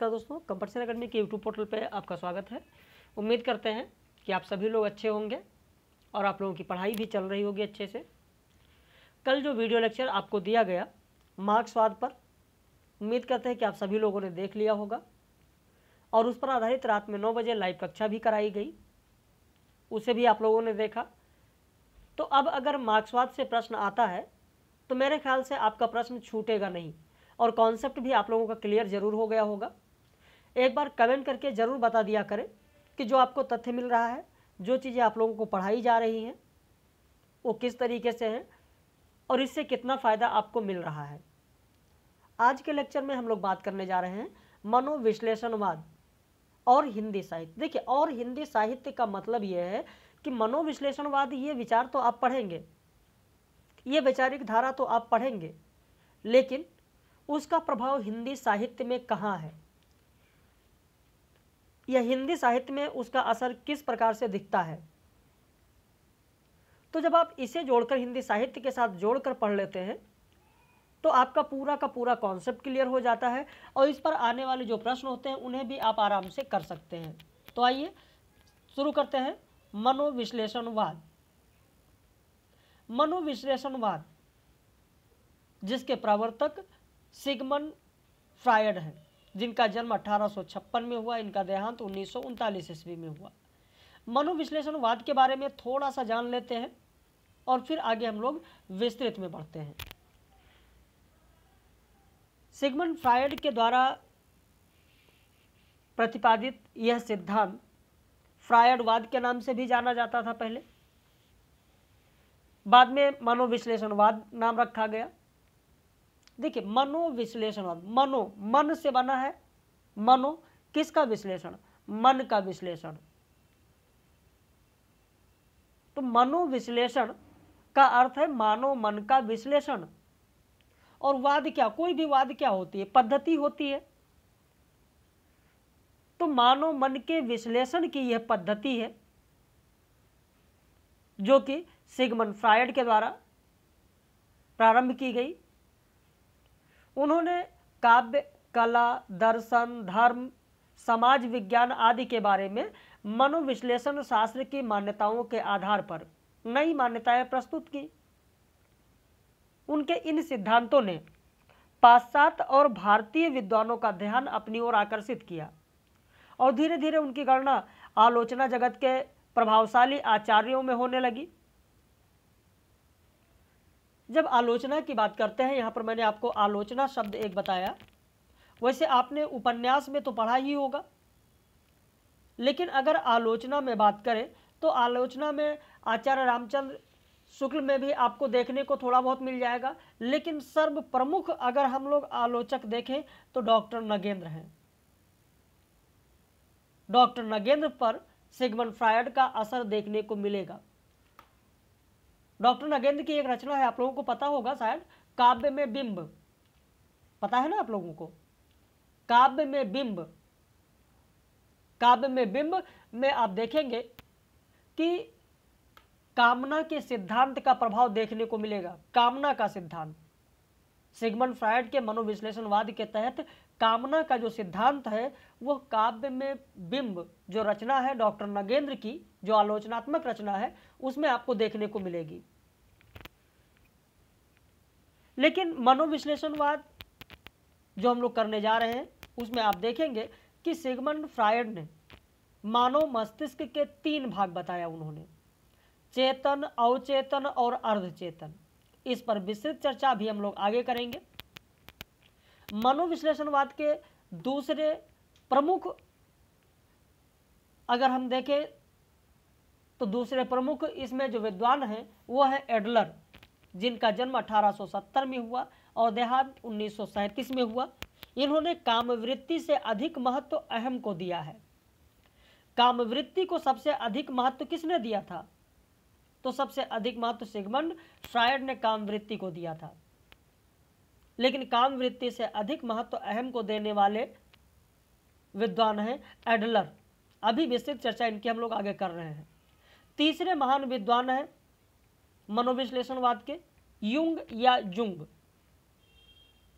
नमस्कार दोस्तों competition academy के यूट्यूब पोर्टल पे आपका स्वागत है। उम्मीद करते हैं कि आप सभी लोग अच्छे होंगे और आप लोगों की पढ़ाई भी चल रही होगी अच्छे से। कल जो वीडियो लेक्चर आपको दिया गया मार्क्सवाद पर, उम्मीद करते हैं कि आप सभी लोगों ने देख लिया होगा और उस पर आधारित रात में नौ बजे लाइव कक्षा भी कराई गई। उसे भी आप लोगों ने देखा। तो अब अगर मार्क्सवाद से प्रश्न आता है तो मेरे ख्याल से आपका प्रश्न छूटेगा नहीं और कॉन्सेप्ट भी आप लोगों का क्लियर ज़रूर हो गया होगा। एक बार कमेंट करके ज़रूर बता दिया करें कि जो आपको तथ्य मिल रहा है, जो चीज़ें आप लोगों को पढ़ाई जा रही हैं, वो किस तरीके से हैं और इससे कितना फ़ायदा आपको मिल रहा है। आज के लेक्चर में हम लोग बात करने जा रहे हैं मनोविश्लेषणवाद और हिंदी साहित्य। देखिए, और हिंदी साहित्य का मतलब ये है कि मनोविश्लेषणवाद, ये विचार तो आप पढ़ेंगे, ये वैचारिक धारा तो आप पढ़ेंगे, लेकिन उसका प्रभाव हिंदी साहित्य में कहाँ है? या हिंदी साहित्य में उसका असर किस प्रकार से दिखता है? तो जब आप इसे जोड़कर हिंदी साहित्य के साथ जोड़कर पढ़ लेते हैं तो आपका पूरा का पूरा कॉन्सेप्ट क्लियर हो जाता है और इस पर आने वाले जो प्रश्न होते हैं, उन्हें भी आप आराम से कर सकते हैं। तो आइए, शुरू करते हैं। मनोविश्लेषणवाद। मनोविश्लेषणवाद, जिसके प्रवर्तक सिगमन फ्रायड हैं। जिनका जन्म अठारह सौ छप्पन में हुआ, इनका देहांत उन्नीस सौ उनतालीस ईस्वी में हुआ। मनोविश्लेषणवाद के बारे में थोड़ा सा जान लेते हैं और फिर आगे हम लोग विस्तृत में बढ़ते हैं। सिगमन फ्रायड के द्वारा प्रतिपादित यह सिद्धांत फ्रायडवाद के नाम से भी जाना जाता था पहले। बाद में मनोविश्लेषणवाद नाम रखा गया। देखिए मनोविश्लेषणवाद मनो, मन से बना है, मनो किसका विश्लेषण? मन का विश्लेषण। तो मनोविश्लेषण का अर्थ है मानव मन का विश्लेषण। और वाद क्या? कोई भी वाद क्या होती है? पद्धति होती है। तो मानव मन के विश्लेषण की यह पद्धति है, जो कि सिगमन फ्रायड के द्वारा प्रारंभ की गई। उन्होंने काव्य, कला, दर्शन, धर्म, समाज विज्ञान आदि के बारे में मनोविश्लेषण शास्त्र की मान्यताओं के आधार पर नई मान्यताएँ प्रस्तुत की। उनके इन सिद्धांतों ने पाश्चात्य और भारतीय विद्वानों का ध्यान अपनी ओर आकर्षित किया और धीरे धीरे उनकी गणना आलोचना जगत के प्रभावशाली आचार्यों में होने लगी। जब आलोचना की बात करते हैं, यहाँ पर मैंने आपको आलोचना शब्द एक बताया। वैसे आपने उपन्यास में तो पढ़ा ही होगा। लेकिन अगर आलोचना में बात करें तो आलोचना में आचार्य रामचंद्र शुक्ल में भी आपको देखने को थोड़ा बहुत मिल जाएगा। लेकिन सर्व प्रमुख अगर हम लोग आलोचक देखें तो डॉक्टर नगेंद्र हैं। डॉक्टर नगेंद्र पर सिगमन फ्रायड का असर देखने को मिलेगा। डॉक्टर नगेंद्र की एक रचना है, आप लोगों को पता होगा शायद, काव्य में बिंब। पता है ना आप लोगों को? काव्य में बिंब। काव्य में बिंब में आप देखेंगे कि कामना के सिद्धांत का प्रभाव देखने को मिलेगा। कामना का सिद्धांत। सिगमंड फ्रायड के मनोविश्लेषणवाद के तहत कामना का जो सिद्धांत है वह काव्य में बिंब जो रचना है डॉक्टर नगेंद्र की, जो आलोचनात्मक रचना है, उसमें आपको देखने को मिलेगी। लेकिन मनोविश्लेषणवाद जो हम लोग करने जा रहे हैं, उसमें आप देखेंगे कि सिगमंड फ्रायड ने मानव मस्तिष्क के तीन भाग बताया उन्होंने, चेतन, अवचेतन और अर्धचेतन। इस पर विस्तृत चर्चा भी हम लोग आगे करेंगे। मनोविश्लेषणवाद के दूसरे प्रमुख, अगर हम देखें तो दूसरे प्रमुख इसमें जो विद्वान हैं, वो है एडलर। जिनका जन्म 1870 में हुआ और देहांत उन्नीस में हुआ, इन्होंने कामवृत्ति से अधिक महत्व अहम को दिया है। कामवृत्ति को सबसे अधिक महत्व किसने दिया था? तो सबसे अधिक महत्व सिगमंड फ्रायड ने कामवृत्ति को दिया था। लेकिन कामवृत्ति से अधिक महत्व अहम को देने वाले विद्वान हैं एडलर। अभी विस्तृत चर्चा इनकी हम लोग आगे कर रहे हैं। तीसरे महान विद्वान हैं मनोविश्लेषणवाद के युंग या जुंग,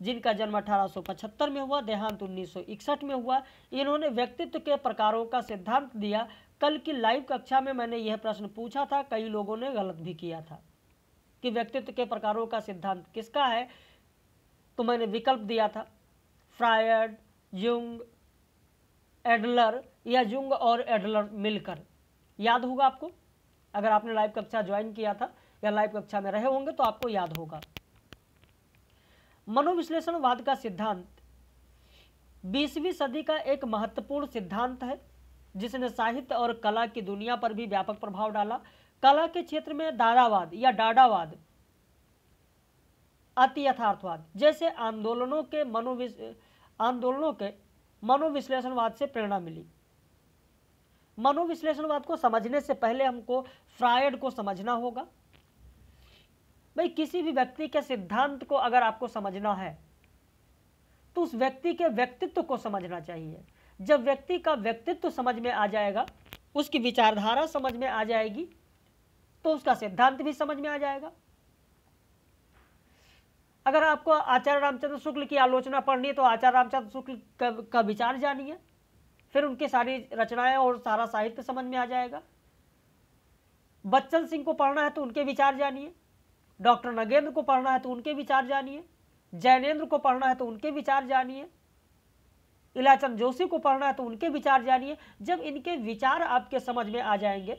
जिनका जन्म 1875 में हुआ, देहांत 1961 में हुआ। इन्होंने व्यक्तित्व के प्रकारों का सिद्धांत दिया। कल की लाइव कक्षा में मैंने यह प्रश्न पूछा था, कई लोगों ने गलत भी किया था, कि व्यक्तित्व के प्रकारों का सिद्धांत किसका है? तो मैंने विकल्प दिया था, फ्रायड युंग एडलर या युंग और एडलर मिलकर। याद होगा आपको? अगर आपने लाइव कक्षा ज्वाइन किया था या लाइव कक्षा में रहे होंगे तो आपको याद होगा। मनोविश्लेषणवाद का सिद्धांत बीसवीं सदी का एक महत्वपूर्ण सिद्धांत है, जिसने साहित्य और कला की दुनिया पर भी व्यापक प्रभाव डाला। कला के क्षेत्र में दादावाद या डाडावाद अति यथार्थवाद, जैसे आंदोलनों के मनोविश, आंदोलनों के मनोविश्लेषणवाद से प्रेरणा मिली। मनोविश्लेषणवाद को समझने से पहले हमको फ्रायड को समझना होगा। भाई किसी भी व्यक्ति के सिद्धांत को अगर आपको समझना है तो उस व्यक्ति के व्यक्तित्व को समझना चाहिए। जब व्यक्ति का व्यक्तित्व समझ में आ जाएगा उसकी विचारधारा समझ में आ जाएगी तो उसका सिद्धांत भी समझ में आ जाएगा। अगर आपको आचार्य रामचंद्र शुक्ल की आलोचना पढ़नी है तो आचार्य रामचंद्र शुक्ल का, विचार जानिए। फिर उनकी सारी रचनाएँ और सारा साहित्य समझ में आ जाएगा। बच्चन सिंह को पढ़ना है तो उनके विचार जानिए। डॉक्टर नगेंद्र को पढ़ना है तो उनके विचार जानिए जैनेन्द्र को पढ़ना है तो उनके विचार जानिए इलाचंद जोशी को पढ़ना है तो उनके विचार जानिए। जब इनके विचार आपके समझ में आ जाएँगे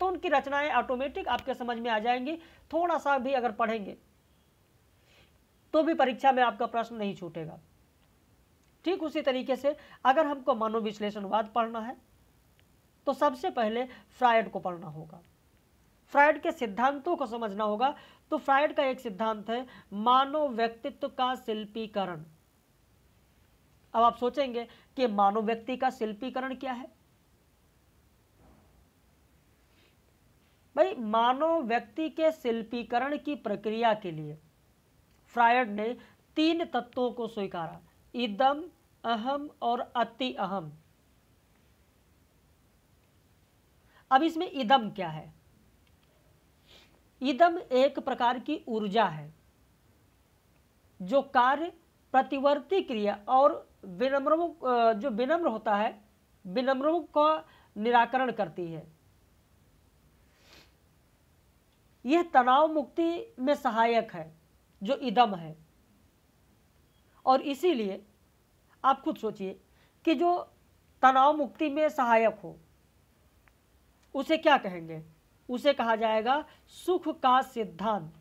तो उनकी रचनाएँ ऑटोमेटिक आपके समझ में आ जाएँगी, थोड़ा सा भी अगर पढ़ेंगे तो भी परीक्षा में आपका प्रश्न नहीं छूटेगा। ठीक उसी तरीके से अगर हमको मनोविश्लेषणवाद पढ़ना है तो सबसे पहले फ्रायड को पढ़ना होगा। फ्रायड के सिद्धांतों को समझना होगा तो फ्रायड का एक सिद्धांत है, मानव व्यक्तित्व का शिल्पीकरण। अब आप सोचेंगे कि मानव व्यक्ति का शिल्पीकरण क्या है? भाई, मानव व्यक्ति के शिल्पीकरण की प्रक्रिया के लिए फ्रायड ने तीन तत्वों को स्वीकारा। इदम, अहम और अति अहम। अब इसमें इदम क्या है? इदम एक प्रकार की ऊर्जा है, जो कार्य प्रतिवर्ती क्रिया और विनम्र, जो विनम्र होता है, विनम्रों का निराकरण करती है। यह तनाव मुक्ति में सहायक है, जो इदम है। और इसीलिए आप खुद सोचिए कि जो तनाव मुक्ति में सहायक हो, उसे क्या कहेंगे? उसे कहा जाएगा सुख का सिद्धांत।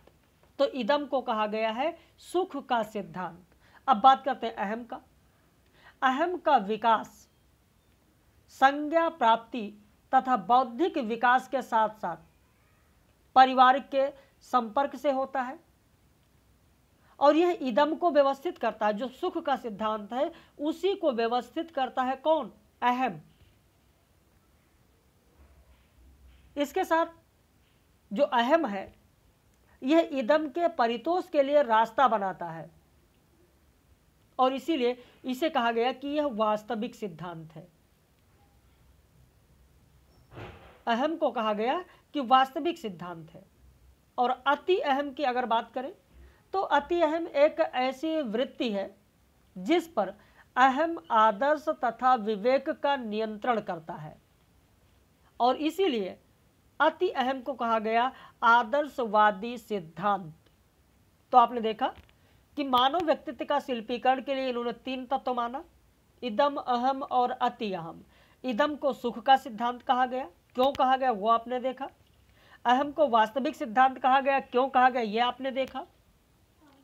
तो इदम को कहा गया है सुख का सिद्धांत। अब बात करते हैं अहम का। अहम का विकास, संज्ञा प्राप्ति तथा बौद्धिक विकास के साथ साथ पारिवारिक के संपर्क से होता है। और यह इदम को व्यवस्थित करता है। जो सुख का सिद्धांत है, उसी को व्यवस्थित करता है कौन? अहम। इसके साथ जो अहम है, यह इदम के परितोष के लिए रास्ता बनाता है। और इसीलिए इसे कहा गया कि यह वास्तविक सिद्धांत है। अहम को कहा गया कि वास्तविक सिद्धांत है। और अति अहम की अगर बात करें तो अति अहम एक ऐसी वृत्ति है, जिस पर अहम आदर्श तथा विवेक का नियंत्रण करता है। और इसीलिए अति अहम को कहा गया आदर्शवादी सिद्धांत। तो आपने देखा कि मानव व्यक्तित्व का शिल्पीकरण के लिए इन्होंने तीन तत्व माना, इदम, अहम और अति अहम। इदम को सुख का सिद्धांत कहा गया। क्यों कहा गया? वो आपने देखा। अहम को वास्तविक सिद्धांत कहा गया। क्यों कहा गया? ये आपने देखा।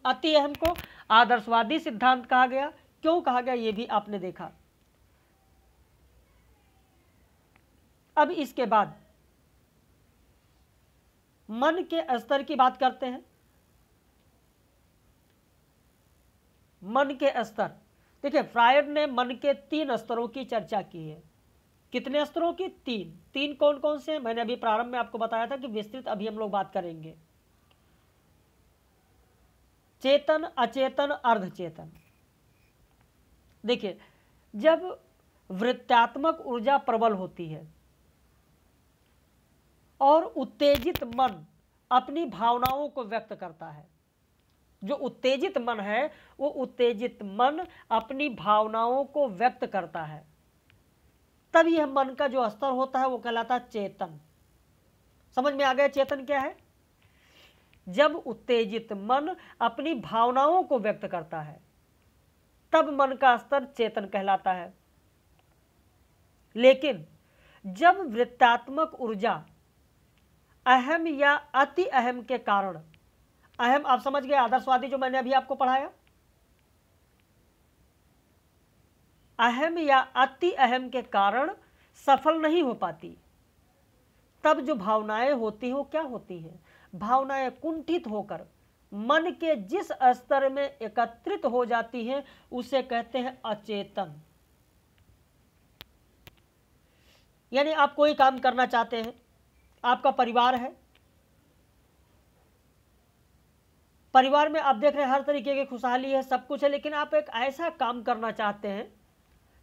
अति अहम को आदर्शवादी सिद्धांत कहा गया। क्यों कहा गया? ये भी आपने देखा। अब इसके बाद मन के स्तर की बात करते हैं। मन के स्तर। देखिए, फ्रायड ने मन के तीन स्तरों की चर्चा की है। कितने स्तरों की? तीन। तीन कौन कौन से मैंने अभी प्रारंभ में आपको बताया था कि विस्तृत अभी हम लोग बात करेंगे। चेतन, अचेतन, अर्धचेतन। देखिए, जब वृत्तात्मक ऊर्जा प्रबल होती है और उत्तेजित मन अपनी भावनाओं को व्यक्त करता है। जो उत्तेजित मन है, वो उत्तेजित मन अपनी भावनाओं को व्यक्त करता है। तब यह मन का जो स्तर होता है, वो कहलाता है चेतन। समझ में आ गया चेतन क्या है? जब उत्तेजित मन अपनी भावनाओं को व्यक्त करता है, तब मन का स्तर चेतन कहलाता है। लेकिन जब वृत्तात्मक ऊर्जा अहम या अति अहम के कारण। अहम, आप समझ गए, आदर्शवादी जो मैंने अभी आपको पढ़ाया? अहम या अति अहम के कारण सफल नहीं हो पाती। तब जो भावनाएँ होती हैं, वो क्या होती हैं? भावनाएँ कुंठित होकर, मन के जिस स्तर में एकत्रित हो जाती हैं, उसे कहते हैं अचेतन। यानी आप कोई काम करना चाहते हैं आपका परिवार है? परिवार में आप देख रहे हैं, हर तरीके की खुशहाली है, सब कुछ है, लेकिन आप एक ऐसा काम करना चाहते हैं,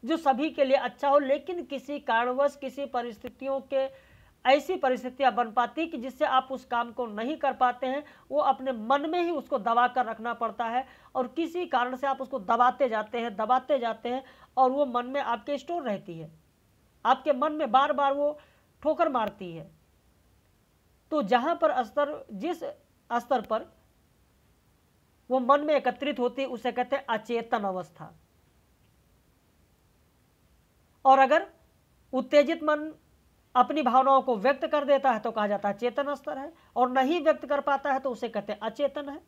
जो सभी के लिए अच्छा हो, लेकिन किसी कारणवश किसी परिस्थितियों के, ऐसी परिस्थितियाँ बन पाती कि जिससे आप उस काम को नहीं कर पाते हैं, वो अपने मन में ही उसको दबा कर रखना पड़ता है, और किसी कारण से आप उसको दबाते जाते हैं, दबाते जाते हैं, और वो मन में आपके स्टोर रहती है। आपके मन में बार बार वो ठोकर मारती है। तो जहाँ पर स्तर, जिस स्तर पर वो मन में एकत्रित होती, उसे कहते हैं अचेतन अवस्था। और अगर उत्तेजित मन अपनी भावनाओं को व्यक्त कर देता है तो कहा जाता है चेतन स्तर है, और नहीं व्यक्त कर पाता है तो उसे कहते हैं अचेतन है।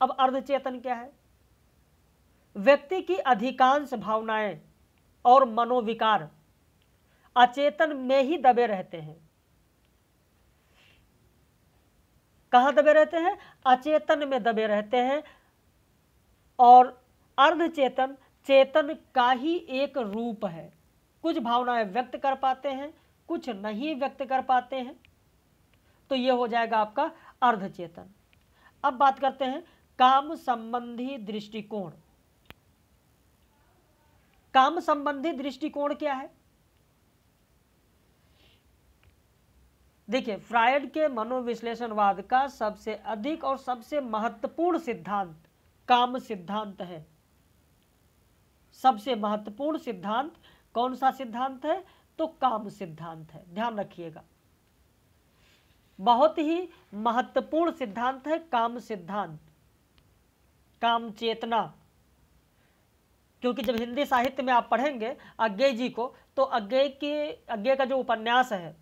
अब अर्धचेतन क्या है? व्यक्ति की अधिकांश भावनाएँ और मनोविकार अचेतन में ही दबे रहते हैं। कहाँ दबे रहते हैं? अचेतन में दबे रहते हैं। और अर्धचेतन, चेतन का ही एक रूप है। कुछ भावनाएँ व्यक्त कर पाते हैं, कुछ नहीं व्यक्त कर पाते हैं। तो यह हो जाएगा आपका अर्धचेतन। अब बात करते हैं काम संबंधी दृष्टिकोण। काम संबंधी दृष्टिकोण क्या है? देखिए, फ्रायड के मनोविश्लेषणवाद का सबसे अधिक और सबसे महत्वपूर्ण सिद्धांत, काम सिद्धांत है। सबसे महत्वपूर्ण सिद्धांत कौन सा सिद्धांत है? तो काम सिद्धांत है। ध्यान रखिएगा। बहुत ही महत्वपूर्ण सिद्धांत है काम सिद्धांत। काम चेतना। क्योंकि जब हिंदी साहित्य में आप पढ़ेंगे अज्ञे जी को तो अज्ञे के अज्ञे का जो उपन्यास है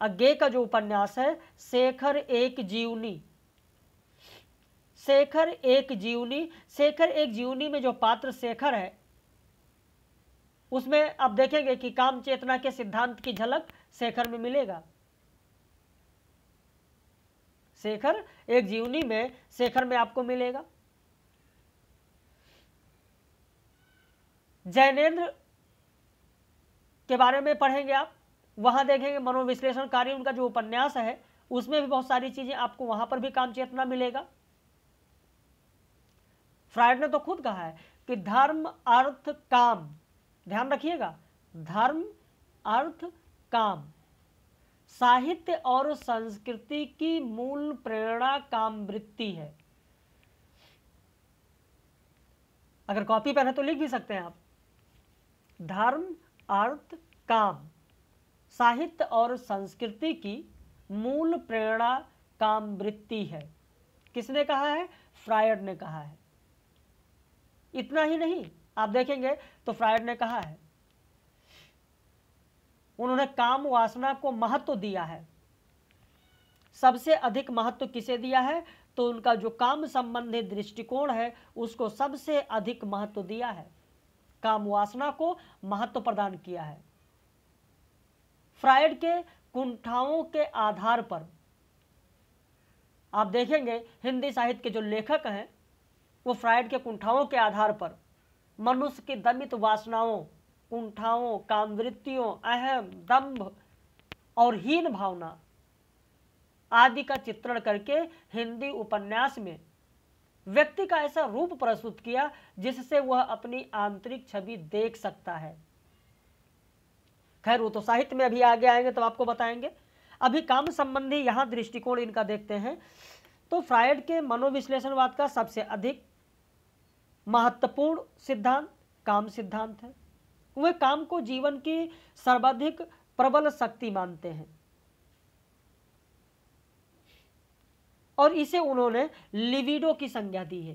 अज्ञे का जो उपन्यास है, शेखर एक जीवनी। शेखर एक जीवनी, शेखर एक जीवनी में जो पात्र शेखर है, उसमें आप देखेंगे कि काम चेतना के सिद्धांत की झलक शेखर में मिलेगा। शेखर एक जीवनी में, शेखर में आपको मिलेगा। जैनेन्द्र के बारे में पढ़ेंगे आप। वहाँ देखेंगे मनोविश्लेषण कार्य उनका जो उपन्यास है, उसमें भी बहुत सारी चीज़ें आपको वहाँ पर भी काम चेतना मिलेगा। फ्राइड ने तो खुद कहा है कि धर्म, अर्थ, काम। ध्यान रखिएगा, धर्म, अर्थ, काम। साहित्य और संस्कृति की मूल प्रेरणा काम वृत्ति है। अगर कॉपी पर है तो लिख भी सकते हैं आप। धर्म, अर्थ, काम। साहित्य और संस्कृति की मूल प्रेरणा काम वृत्ति है। किसने कहा है? फ्रायड ने कहा है। इतना ही नहीं, आप देखेंगे तो फ्रायड ने कहा है। उन्होंने काम वासना को महत्व दिया है। सबसे अधिक महत्व किसे दिया है? तो उनका जो काम संबंधी दृष्टिकोण है, उसको सबसे अधिक महत्व दिया है। काम वासना को महत्व प्रदान किया है। फ्राइड के कुंठाओं के आधार पर। आप देखेंगे, हिंदी साहित्य के जो लेखक हैं, वो फ्राइड के कुंठाओं के आधार पर मनुष्य की दमित वासनाओं, कुंठाओं, कामवृत्तियों, अहम, दम्भ और हीन भावना आदि का चित्रण करके हिंदी उपन्यास में व्यक्ति का ऐसा रूप प्रस्तुत किया, जिससे वह अपनी आंतरिक छवि देख सकता है। खैर, वो तो साहित्य में अभी आगे आएँगे तो आपको बताएँगे। अभी काम संबंधी यहाँ दृष्टिकोण इनका देखते हैं। तो फ्रायड के मनोविश्लेषणवाद का सबसे अधिक महत्वपूर्ण सिद्धांत, काम सिद्धांत है। वे काम को जीवन की सर्वाधिक प्रबल शक्ति मानते हैं। और इसे उन्होंने लिविडो की संज्ञा दी है।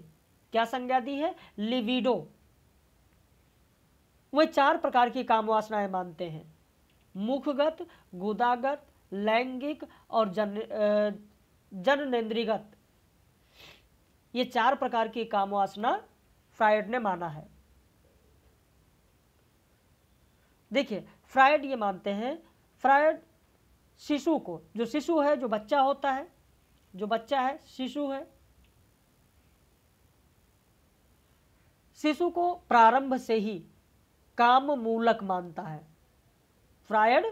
क्या संज्ञा दी है? लिविडो। वे चार प्रकार की काम वासनाएँ मानते हैं। मुखगत, गुदागत, लैंगिक और जन जननेन्द्रिगत। ये चार प्रकार की काम वासना फ्रायड ने माना है। देखिए, फ्रायड ये मानते हैं, फ्रायड शिशु को, जो शिशु है, जो बच्चा होता है, जो बच्चा है, शिशु है। शिशु को प्रारंभ से ही काम मूलक मानता है। फ्रायड,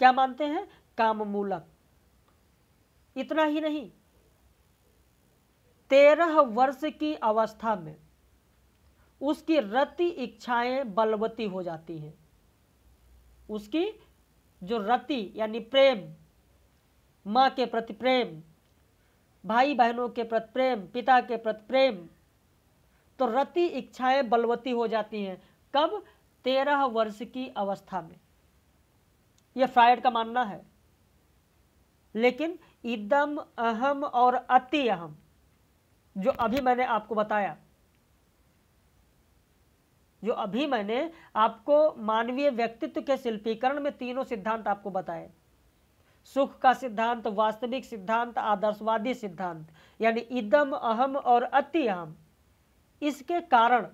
क्या मानते हैं? काम मूलक इतना ही नहीं, तेरह वर्ष की अवस्था में उसकी रति इच्छाएँ बलवती हो जाती हैं। उसकी जो रति, यानी प्रेम, माँ के प्रति प्रेम भाई बहनों के प्रति प्रेम, पिता के प्रति प्रेम तो रति इच्छाएँ बलवती हो जाती हैं कब? तेरह वर्ष की अवस्था में। यह फ्रायड का मानना है। लेकिन इदम, अहम और अति अहम, जो अभी मैंने आपको बताया, जो अभी मैंने आपको मानवीय व्यक्तित्व के शिल्पीकरण में तीनों सिद्धांत आपको बताए। सुख का सिद्धांत, वास्तविक सिद्धांत, आदर्शवादी सिद्धांत, यानी इदम, अहम और अति अहम, इसके कारण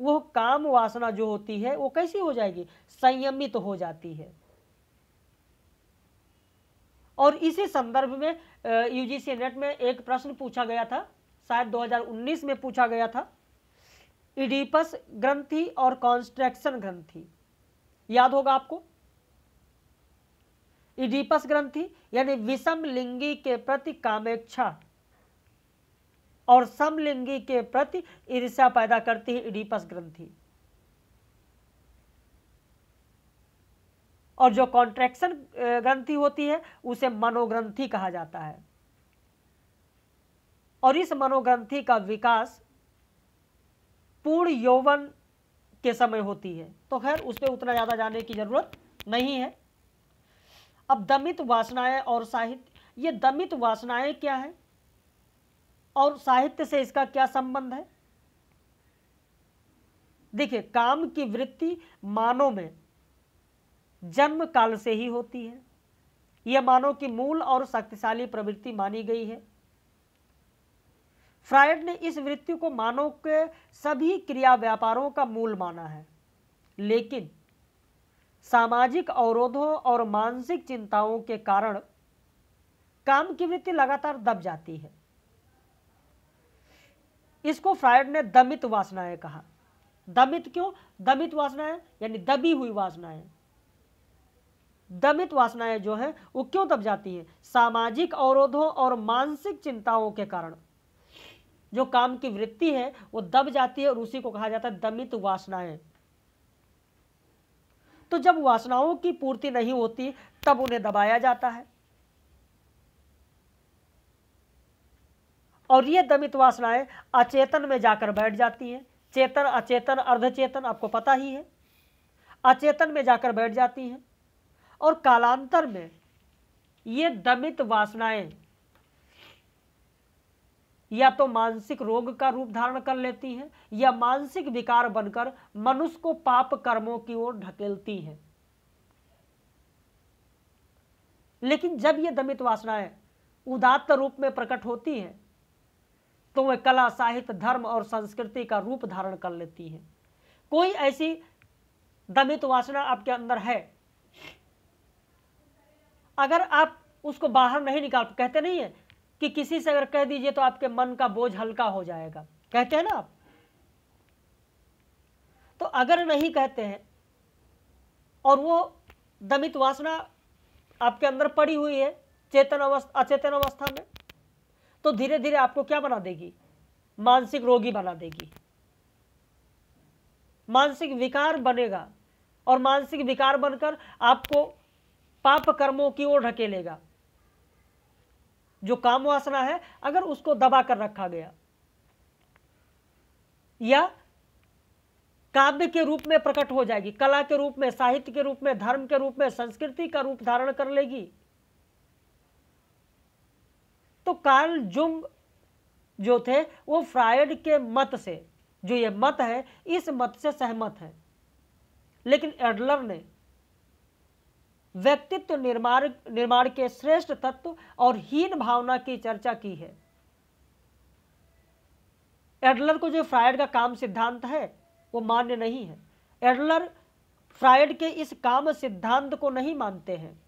वो काम वासना जो होती है, वो कैसी हो जाएगी? संयमित तो हो जाती है। और इसी संदर्भ में यूजीसी नेट में एक प्रश्न पूछा गया था, शायद 2019 में पूछा गया था। इडीपस ग्रंथि और कॉन्स्ट्रक्शन ग्रंथि, याद होगा आपको? इडीपस ग्रंथि यानी विषम लिंगी के प्रति कामेक्षा और समलिंगी के प्रति ईर्ष्या पैदा करती है इडीपस ग्रंथि। और जो कॉन्ट्रैक्शन ग्रंथि होती है, उसे मनोग्रंथि कहा जाता है। और इस मनोग्रंथि का विकास पूर्ण यौवन के समय होती है। तो खैर, उस पर उतना ज़्यादा जाने की ज़रूरत नहीं है। अब दमित वासनाएँ और साहित्य, ये दमित वासनाएँ क्या है? और साहित्य से इसका क्या संबंध है? देखिए, काम की वृत्ति मानव में जन्म काल से ही होती है। यह मानव की मूल और शक्तिशाली प्रवृत्ति मानी गई है। फ्रायड ने इस वृत्ति को मानव के सभी क्रिया व्यापारों का मूल माना है। लेकिन सामाजिक अवरोधों और मानसिक चिंताओं के कारण काम की वृत्ति लगातार दब जाती है। इसको फ्रायड ने दमित वासनाएँ कहा। दमित क्यों? दमित वासनाएँ, यानी दबी हुई वासनाएँ। दमित वासनाएँ जो है, वो क्यों दब जाती हैं? सामाजिक अवरोधों और मानसिक चिंताओं के कारण। जो काम की वृत्ति है, वो दब जाती है और उसी को कहा जाता है दमित वासनाएँ। तो जब वासनाओं की पूर्ति नहीं होती, तब उन्हें दबाया जाता है। और ये दमित वासनाएँ अचेतन में जाकर बैठ जाती हैं। चेतन, अचेतन, अर्धचेतन आपको पता ही है। अचेतन में जाकर बैठ जाती हैं। और कालांतर में ये दमित वासनाएँ या तो मानसिक रोग का रूप धारण कर लेती हैं, या मानसिक विकार बनकर मनुष्य को पाप कर्मों की ओर ढकेलती हैं। लेकिन जब ये दमित वासनाएँ उदात्त रूप में प्रकट होती हैं तो वह कला, साहित्य, धर्म और संस्कृति का रूप धारण कर लेती हैं। कोई ऐसी दमित वासना आपके अंदर है अगर आप उसको बाहर नहीं निकाल कहते नहीं है कि किसी से अगर कह दीजिए तो आपके मन का बोझ हल्का हो जाएगा। कहते हैं ना आप? तो अगर नहीं कहते हैं और वो दमित वासना आपके अंदर पड़ी हुई है चेतन अवस्था, अचेतन अवस्था में तो धीरे धीरे आपको क्या बना देगी? मानसिक रोगी बना देगी। मानसिक विकार बनेगा और मानसिक विकार बनकर आपको पाप कर्मों की ओर ढकेलेगा। जो काम वासना है, अगर उसको दबा कर रखा गया, या काव्य के रूप में प्रकट हो जाएगी, कला के रूप में, साहित्य के रूप में, धर्म के रूप में, संस्कृति का रूप धारण कर लेगी तो कार्ल जुंग जो थे, वो फ्रायड के मत से, जो ये मत है, इस मत से सहमत है। लेकिन एडलर ने व्यक्तित्व निर्माण निर्माण के श्रेष्ठ तत्व और हीन भावना की चर्चा की है। एडलर को जो फ्रायड का काम सिद्धांत है, वो मान्य नहीं है। एडलर फ्रायड के इस काम सिद्धांत को नहीं मानते हैं।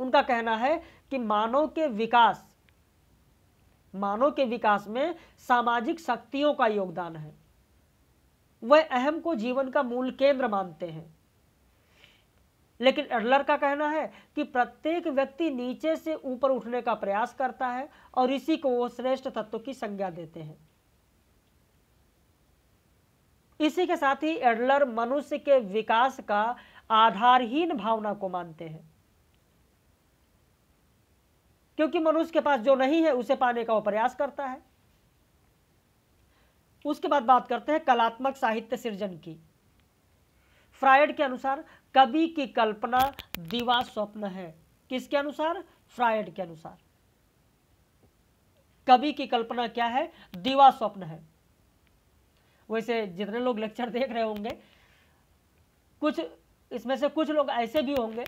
उनका कहना है कि मानव के विकास, मानव के विकास में सामाजिक शक्तियों का योगदान है। वह अहम को जीवन का मूल केंद्र मानते हैं। लेकिन एडलर का कहना है कि प्रत्येक व्यक्ति नीचे से ऊपर उठने का प्रयास करता है और इसी को वो श्रेष्ठ तत्व की संज्ञा देते हैं। इसी के साथ ही एडलर मनुष्य के विकास का आधारहीन भावना को मानते हैं। क्योंकि मनुष्य के पास जो नहीं है, उसे पाने का वो प्रयास करता है। उसके बाद बात करते हैं कलात्मक साहित्य सृजन की। फ्रायड के अनुसार कवि की कल्पना दिवा स्वप्न है। किसके अनुसार? फ्रायड के अनुसार। कवि की कल्पना क्या है? दिवा स्वप्न है। वैसे जितने लोग लेक्चर देख रहे होंगे, कुछ, इसमें से कुछ लोग ऐसे भी होंगे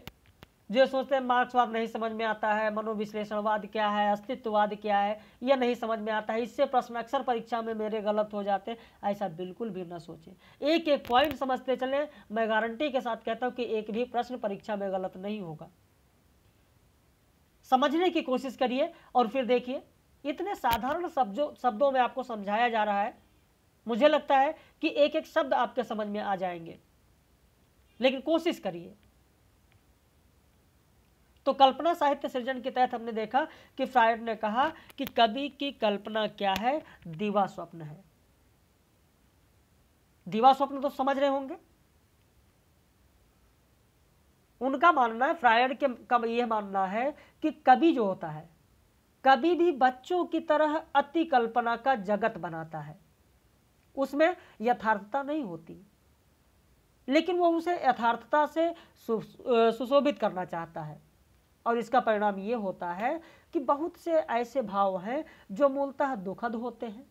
जो सोचते हैं मार्क्सवाद नहीं समझ में आता है, मनोविश्लेषणवाद क्या है, अस्तित्ववाद क्या है यह नहीं समझ में आता है, इससे प्रश्न अक्सर परीक्षा में मेरे गलत हो जाते हैं, ऐसा बिल्कुल भी ना सोचें। एक एक पॉइंट समझते चलें, मैं गारंटी के साथ कहता हूँ कि एक भी प्रश्न परीक्षा में गलत नहीं होगा। समझने की कोशिश करिए और फिर देखिए, इतने साधारण शब्दों शब्दों में आपको समझाया जा रहा है, मुझे लगता है कि एक एक शब्द आपके समझ में आ जाएँगे। लेकिन कोशिश करिए। तो कल्पना साहित्य सृजन के तहत हमने देखा कि फ्रायड ने कहा कि कवि की कल्पना क्या है? दीवा स्वप्न है। दीवा स्वप्न तो समझ रहे होंगे। उनका मानना है, फ्रायड के का यह मानना है कि कवि जो होता है कभी भी बच्चों की तरह अति कल्पना का जगत बनाता है। उसमें यथार्थता नहीं होती, लेकिन वो उसे यथार्थता से सुशोभित करना चाहता है। और इसका परिणाम ये होता है कि बहुत से ऐसे भाव हैं जो मूलतः दुखद होते हैं।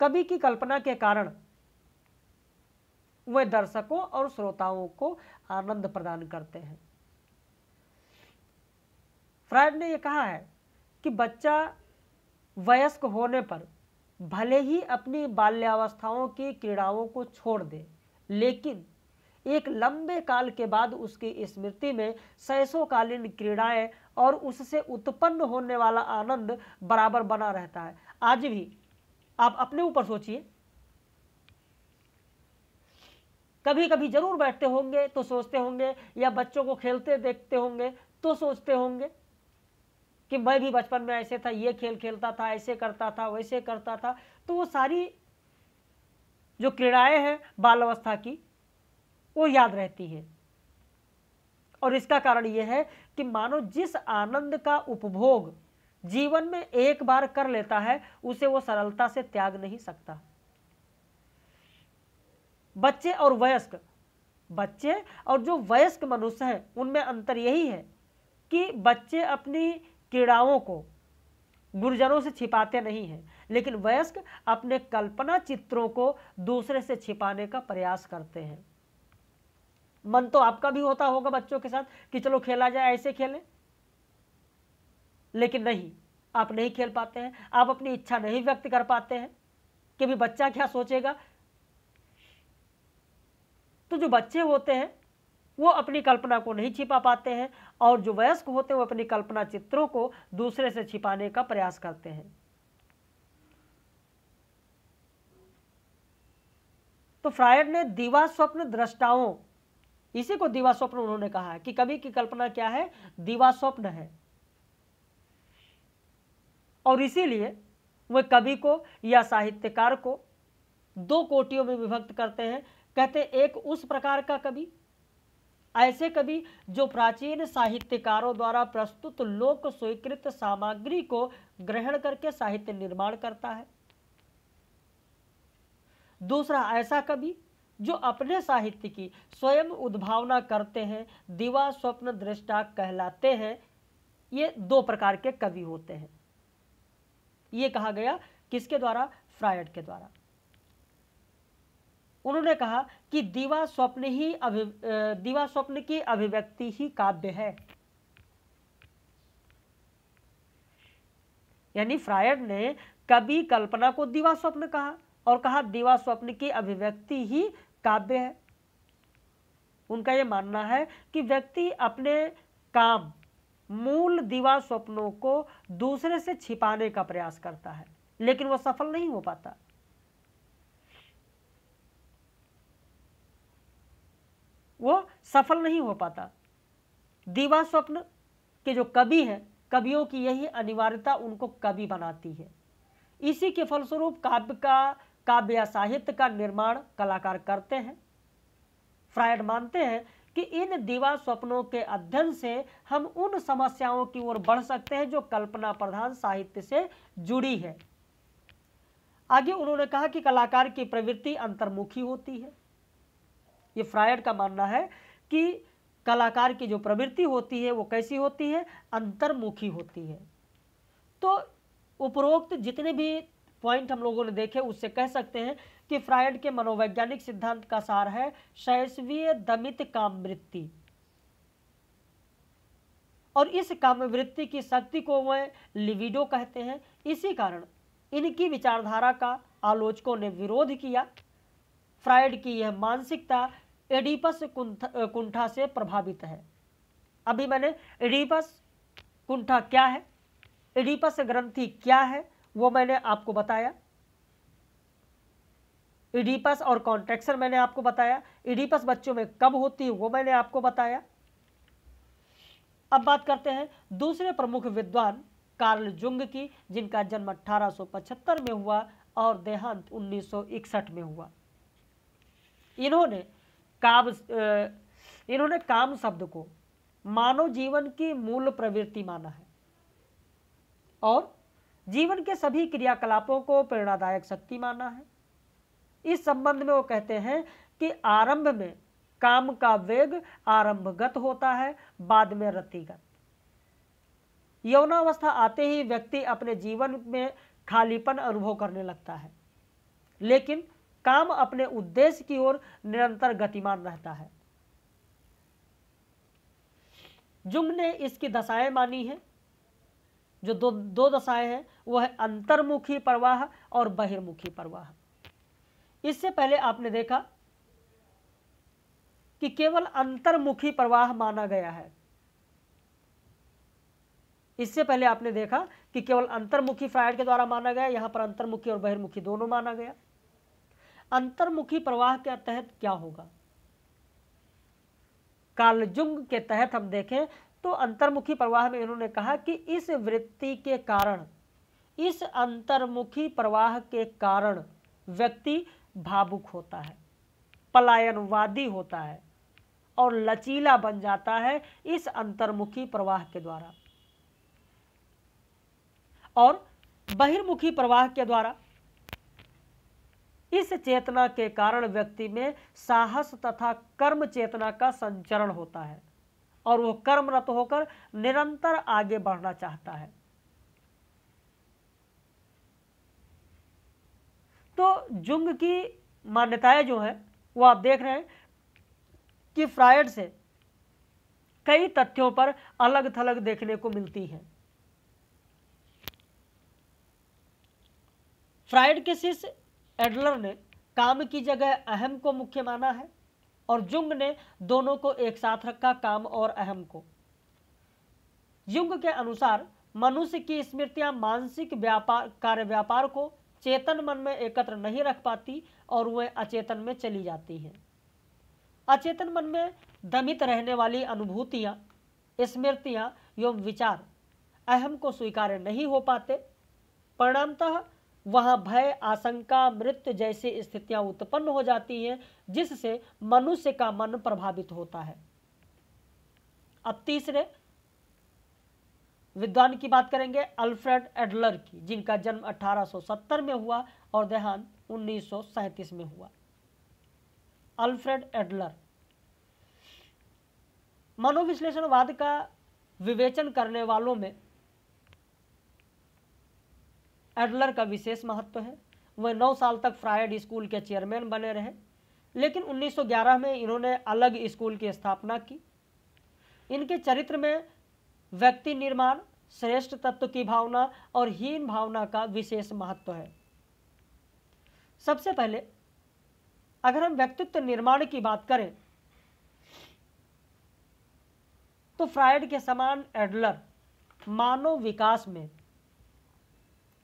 कवि की कल्पना के कारण वे दर्शकों और श्रोताओं को आनंद प्रदान करते हैं। फ्रायड ने यह कहा है कि बच्चा वयस्क होने पर भले ही अपनी बाल्यावस्थाओं की क्रीड़ाओं को छोड़ दे, लेकिन एक लंबे काल के बाद उसकी स्मृति में सैसोकालीन क्रीड़ाएँ और उससे उत्पन्न होने वाला आनंद बराबर बना रहता है। आज भी आप अपने ऊपर सोचिए। कभी कभी ज़रूर बैठते होंगे तो सोचते होंगे या बच्चों को खेलते देखते होंगे तो सोचते होंगे कि मैं भी बचपन में ऐसे था, ये खेल खेलता था, ऐसे करता था, वैसे करता था। तो वो सारी जो क्रीड़ाएँ हैं बाल अवस्था की वो याद रहती है। और इसका कारण यह है कि मानो जिस आनंद का उपभोग जीवन में एक बार कर लेता है, उसे वो सरलता से त्याग नहीं सकता। बच्चे और वयस्क, बच्चे और जो वयस्क मनुष्य हैं, उनमें अंतर यही है कि बच्चे अपनी क्रीड़ाओं को गुरुजनों से छिपाते नहीं हैं, लेकिन वयस्क अपने कल्पना चित्रों को दूसरे से छिपाने का प्रयास करते हैं। मन तो आपका भी होता होगा बच्चों के साथ कि चलो खेला जाए, ऐसे खेलें। लेकिन नहीं, आप नहीं खेल पाते हैं, आप अपनी इच्छा नहीं व्यक्त कर पाते हैं कि भी बच्चा क्या सोचेगा। तो जो बच्चे होते हैं, वो अपनी कल्पना को नहीं छिपा पाते हैं और जो वयस्क होते हैं, वो अपनी कल्पना चित्रों को दूसरे से छिपाने का प्रयास करते हैं। तो फ्रायड ने दीवा स्वप्न दृष्टाओं इसी को दीवा स्वप्न उन्होंने कहा है कि कवि की कल्पना क्या है? दीवा स्वप्न है। और इसीलिए वह कवि को या साहित्यकार को दो कोटियों में विभक्त करते हैं। कहते एक उस प्रकार का कवि, ऐसे कवि जो प्राचीन साहित्यकारों द्वारा प्रस्तुत लोक स्वीकृत सामग्री को ग्रहण करके साहित्य निर्माण करता है। दूसरा, ऐसा कवि जो अपने साहित्य की स्वयं उद्भावना करते हैं, दिवा स्वप्न दृष्टा कहलाते हैं, ये दो प्रकार के कवि होते हैं। ये कहा गया किसके द्वारा? फ्रायड के द्वारा। उन्होंने कहा कि दीवा स्वप्न ही अभि दीवा स्वप्न की अभिव्यक्ति ही काव्य है। यानी फ्रायड ने कवि कल्पना को दीवा स्वप्न कहा और कहा दीवा स्वप्न की अभिव्यक्ति ही काव्य है। उनका यह मानना है कि व्यक्ति अपने काम, मूल दीवा स्वप्नों को दूसरे से छिपाने का प्रयास करता है, लेकिन वह सफल नहीं हो पाता। वो सफल नहीं हो पाता। दीवा स्वप्न के जो कवि हैं, कवियों की यही अनिवार्यता उनको कवि बनाती है। इसी के फलस्वरूप काव्य का काव्य या साहित्य का निर्माण कलाकार करते हैं। फ्रायड मानते हैं कि इन दीवा स्वप्नों के अध्ययन से हम उन समस्याओं की ओर बढ़ सकते हैं जो कल्पना प्रधान साहित्य से जुड़ी है। आगे उन्होंने कहा कि कलाकार की प्रवृत्ति अंतर्मुखी होती है। ये फ्रायड का मानना है कि कलाकार की जो प्रवृत्ति होती है, वो कैसी होती है? अंतर्मुखी होती है। तो उपरोक्त जितने भी पॉइंट हम लोगों ने देखे, उससे कह सकते हैं कि फ्रायड के मनोवैज्ञानिक सिद्धांत का सार है शैशवीय दमित कामवृत्ति। और इस कामवृत्ति की शक्ति को वह लिविडो कहते हैं। इसी कारण इनकी विचारधारा का आलोचकों ने विरोध किया। फ्रायड की यह मानसिकता एडिपस कुंठा से प्रभावित है। अभी मैंने एडिपस कुंठा क्या है? एडिपस ग्रंथि क्या है? वो मैंने आपको बताया। इडीपस और कॉन्ट्रेक्शन मैंने आपको बताया। इडीपस बच्चों में कब होती है वो मैंने आपको बताया। अब बात करते हैं दूसरे प्रमुख विद्वान कार्ल जुंग की, जिनका जन्म 1875 में हुआ और देहांत 1961 में हुआ। इन्होंने काम इन्होंने काम शब्द को मानव जीवन की मूल प्रवृत्ति माना है। और जीवन के सभी क्रियाकलापों को प्रेरणादायक शक्ति माना है। इस संबंध में वो कहते हैं कि आरंभ में काम का वेग आरंभगत होता है, बाद में रतिगत। यौनावस्था आते ही व्यक्ति अपने जीवन में खालीपन अनुभव करने लगता है। लेकिन काम अपने उद्देश्य की ओर निरंतर गतिमान रहता है। जुंग ने इसकी दशाएँ मानी है। जो दो दो दशाएँ हैं, वह है अंतर्मुखी प्रवाह और बहिर्मुखी प्रवाह। इससे पहले आपने देखा कि केवल अंतर्मुखी प्रवाह माना गया है। इससे पहले आपने देखा कि केवल अंतर्मुखी फ्रायड के द्वारा माना गया, यहाँ पर अंतर्मुखी और बहिर्मुखी दोनों माना गया। अंतर्मुखी प्रवाह के तहत क्या होगा? कालजुंग के तहत हम देखें तो अंतर्मुखी प्रवाह में इन्होंने कहा कि इस वृत्ति के कारण, इस अंतर्मुखी प्रवाह के कारण व्यक्ति भावुक होता है, पलायनवादी होता है और लचीला बन जाता है इस अंतर्मुखी प्रवाह के द्वारा। और बहिर्मुखी प्रवाह के द्वारा, इस चेतना के कारण व्यक्ति में साहस तथा कर्म चेतना का संचरण होता है। और वह कर्मरत होकर निरंतर आगे बढ़ना चाहता है। तो जुंग की मान्यताएँ जो है, वो आप देख रहे हैं कि फ्रायड से कई तथ्यों पर अलग थलग देखने को मिलती है। फ्रायड के शिष्य एडलर ने काम की जगह अहम को मुख्य माना है। और जुंग ने दोनों को एक साथ रखा काम और अहम को। युंग के अनुसार, मनुष्य की स्मृतियाँ मानसिक व्यापार, कार्य व्यापार को चेतन मन में एकत्र नहीं रख पाती और वह अचेतन में चली जाती हैं। अचेतन मन में दमित रहने वाली अनुभूतियाँ, स्मृतियाँ, एवं विचार अहम को स्वीकार नहीं हो पाते। परिणामतः वहाँ भय, आशंका मृत्यु जैसी स्थितियाँ उत्पन्न हो जाती हैं, जिससे मनुष्य का मन प्रभावित होता है। अब तीसरे, विद्वान की बात करेंगे, अल्फ्रेड एडलर की, जिनका जन्म 1870 में हुआ और देहांत उन्नीस में हुआ। Alfred Adler. मनोविश्लेषणवाद का विवेचन करने वालों में एडलर का विशेष महत्व है। वह नौ साल तक फ्रायड स्कूल के चेयरमैन बने रहे, लेकिन 1911 में इन्होंने अलग स्कूल की स्थापना की। इनके चरित्र में व्यक्ति निर्माण, श्रेष्ठ तत्व की भावना और हीन भावना का विशेष महत्व है। सबसे पहले, अगर हम व्यक्तित्व निर्माण की बात करें तो फ्रायड के समान एडलर मानव विकास में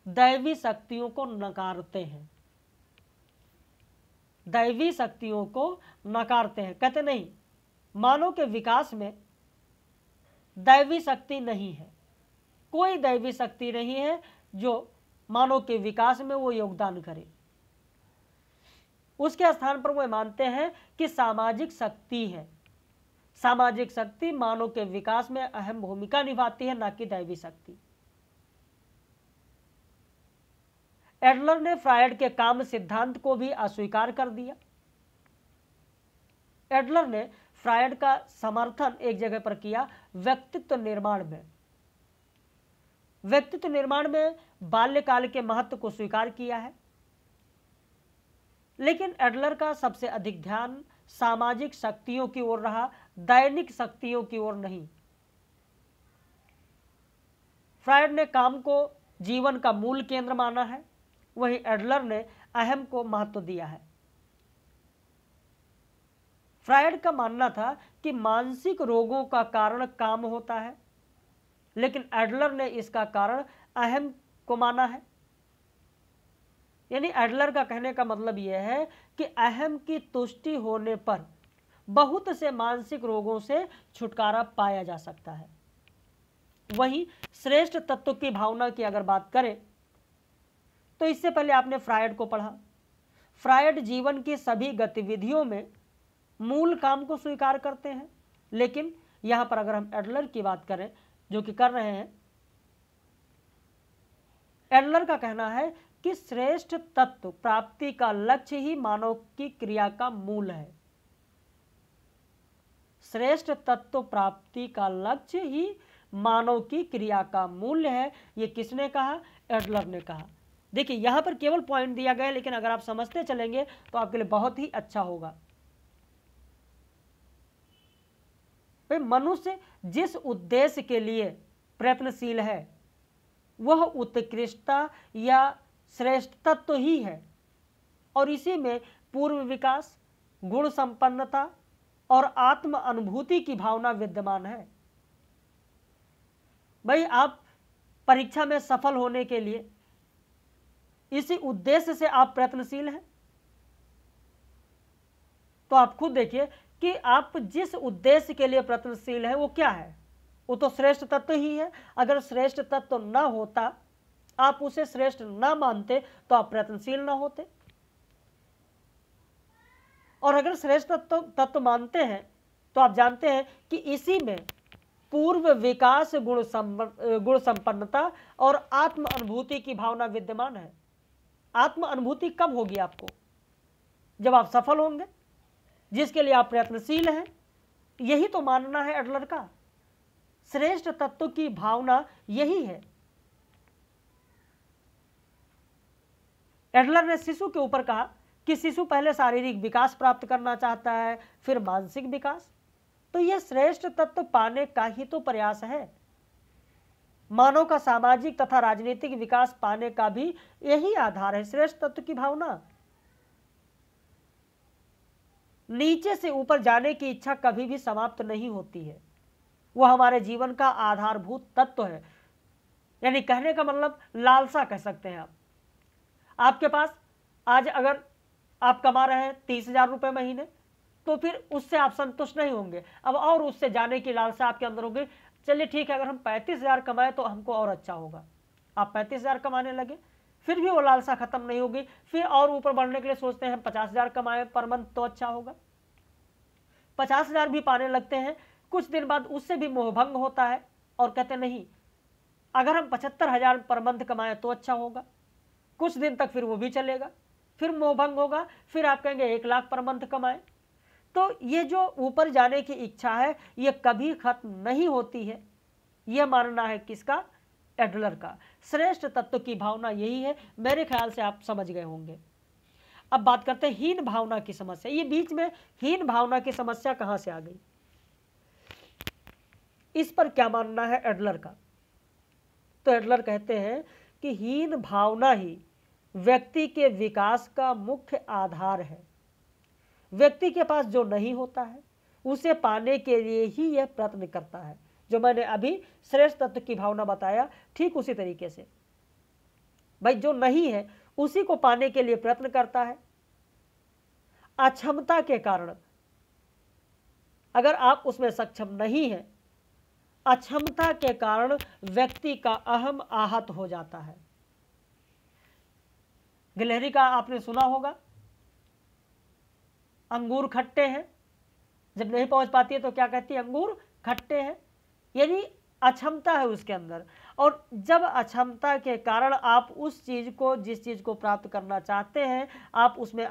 दैवी शक्तियों को नकारते हैं। दैवी शक्तियों को नकारते हैं। कहते नहीं, मानव के विकास में दैवी शक्ति नहीं है। कोई दैवी शक्ति नहीं है जो मानव के विकास में वो योगदान करे। उसके स्थान पर वो मानते हैं कि सामाजिक शक्ति है। सामाजिक शक्ति मानव के विकास में अहम भूमिका निभाती है, ना कि दैवी शक्ति। एडलर ने फ्रायड के काम सिद्धांत को भी अस्वीकार कर दिया। एडलर ने फ्रायड का समर्थन एक जगह पर किया व्यक्तित्व निर्माण में। व्यक्तित्व निर्माण में बाल्यकाल के महत्व को स्वीकार किया है। लेकिन एडलर का सबसे अधिक ध्यान सामाजिक शक्तियों की ओर रहा, दैनिक शक्तियों की ओर नहीं। फ्रायड ने काम को जीवन का मूल केंद्र माना है। वही एडलर ने अहम को महत्व दिया है। फ्रायड का मानना था कि मानसिक रोगों का कारण काम होता है, लेकिन एडलर ने इसका कारण अहम को माना है। यानी एडलर का कहने का मतलब यह है कि अहम की तुष्टि होने पर बहुत से मानसिक रोगों से छुटकारा पाया जा सकता है। वहीं श्रेष्ठ तत्व की भावना की अगर बात करें तो इससे पहले आपने फ्रायड को पढ़ा। फ्रायड जीवन की सभी गतिविधियों में मूल काम को स्वीकार करते हैं। लेकिन यहाँ पर अगर हम एडलर की बात करें, जो कि कर रहे हैं, एडलर का कहना है कि श्रेष्ठ तत्व प्राप्ति का लक्ष्य ही मानव की क्रिया का मूल है। श्रेष्ठ तत्व प्राप्ति का लक्ष्य ही मानव की क्रिया का मूल्य है। यह किसने कहा? एडलर ने कहा। देखिए, यहाँ पर केवल पॉइंट दिया गया लेकिन अगर आप समझते चलेंगे तो आपके लिए बहुत ही अच्छा होगा। मनुष्य जिस उद्देश्य के लिए प्रयत्नशील है, वह उत्कृष्टता या श्रेष्ठत्व तो ही है। और इसी में पूर्व विकास, गुण संपन्नता और आत्म अनुभूति की भावना विद्यमान है। भाई, आप परीक्षा में सफल होने के लिए इसी उद्देश्य से आप प्रयत्नशील हैं। तो आप खुद देखिए कि आप जिस उद्देश्य के लिए प्रयत्नशील है, वो क्या है? वो तो श्रेष्ठ तत्व ही है। अगर श्रेष्ठ तत्व ना होता, आप उसे श्रेष्ठ ना मानते तो आप प्रयत्नशील ना होते। और अगर श्रेष्ठ तत्व तत्व मानते हैं तो आप जानते हैं कि इसी में पूर्व विकास गुण गुण संपन्नता और आत्म अनुभूति की भावना विद्यमान है। आत्म अनुभूति कब होगी आपको। जब आप सफल होंगे, जिसके लिए आप प्रयत्नशील हैं, यही तो मानना है एडलर का। श्रेष्ठ तत्व की भावना यही है। एडलर ने शिशु के ऊपर कहा कि शिशु पहले शारीरिक विकास प्राप्त करना चाहता है, फिर मानसिक विकास। तो यह श्रेष्ठ तत्व पाने का ही तो प्रयास है। मानव का सामाजिक तथा राजनीतिक विकास पाने का भी यही आधार है, श्रेष्ठ तत्व की भावना। नीचे से ऊपर जाने की इच्छा कभी भी समाप्त नहीं होती है। वह हमारे जीवन का आधारभूत तत्व है। यानी कहने का मतलब लालसा कह सकते हैं आप। आपके पास आज अगर आप कमा रहे हैं तीस हज़ार रुपये महीने तो फिर उससे आप संतुष्ट नहीं होंगे। अब और उससे जाने की लालसा आपके अंदर होगी। चलिए ठीक है, अगर हम पैंतीस हज़ार कमाए तो हमको और अच्छा होगा। आप पैंतीस हज़ार कमाने लगे, फिर भी वो लालसा खत्म नहीं होगी, फिर और ऊपर बढ़ने के लिए सोचते हैं पचास हज़ार कमाए पर मंथ तो अच्छा होगा। पचास हज़ार भी पाने लगते हैं, कुछ दिन बाद उससे भी मोहभंग होता है और कहते नहीं, अगर हम पचहत्तर हज़ार पर मंथ कमाएँ तो अच्छा होगा। कुछ दिन तक फिर वो भी चलेगा, फिर मोहभंग होगा, फिर आप कहेंगे, एक लाख पर मंथ कमाएँ। तो ये जो ऊपर जाने की इच्छा है, ये कभी खत्म नहीं होती है। यह मानना है किसका? एडलर का। श्रेष्ठ तत्व की भावना यही है। मेरे ख्याल से आप समझ गए होंगे। अब बात करते हैं हीन भावना की समस्या। ये बीच में हीन भावना की समस्या कहाँ से आ गई? इस पर क्या मानना है एडलर का? तो एडलर कहते हैं कि हीन भावना ही व्यक्ति के विकास का मुख्य आधार है। व्यक्ति के पास जो नहीं होता है, उसे पाने के लिए ही यह प्रयत्न करता है। जो मैंने अभी श्रेष्ठ तत्व की भावना बताया, ठीक उसी तरीके से। भाई, जो नहीं है, उसी को पाने के लिए प्रयत्न करता है। अक्षमता के कारण, अगर आप उसमें सक्षम नहीं है, अक्षमता के कारण व्यक्ति का अहम आहत हो जाता है। गिलहरी का आपने सुना होगा अंगूर खट्टे हैं। जब नहीं पहुँच पाती है तो क्या कहती है? अंगूर खट्टे हैं। यानी अक्षमता है उसके अंदर। और जब अक्षमता के कारण आप उस चीज़ को, जिस चीज़ को प्राप्त करना चाहते हैं, आप उसमें